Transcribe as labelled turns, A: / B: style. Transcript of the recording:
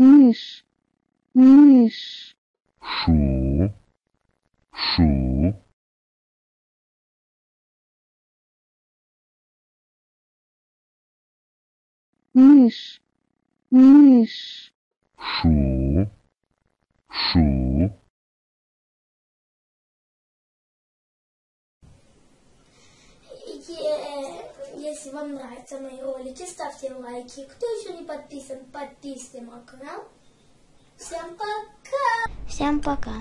A: мышь, мышь,
B: 蛇，蛇，
A: мышь, мышь,
C: Если вам нравятся мои ролики, ставьте лайки. Кто еще не подписан, подписывайтесь на канал. Всем пока!
D: Всем пока.